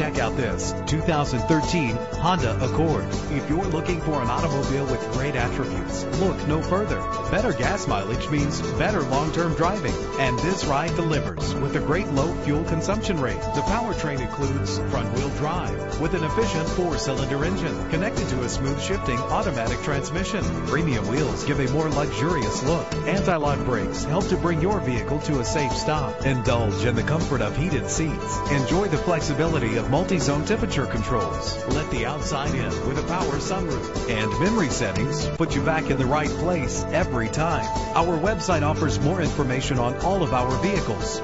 about this 2013 Honda Accord. If you're looking for an automobile with great attributes, look no further. Better gas mileage means better long-term driving, and this ride delivers with a great low fuel consumption rate. The powertrain includes front-wheel drive with an efficient four-cylinder engine connected to a smooth shifting automatic transmission. Premium wheels give a more luxurious look. Anti-lock brakes help to bring your vehicle to a safe stop. Indulge in the comfort of heated seats. Enjoy the flexibility of multi-zone temperature controls. Let the outside in with a power sunroof. And memory settings put you back in the right place every time. Our website offers more information on all of our vehicles.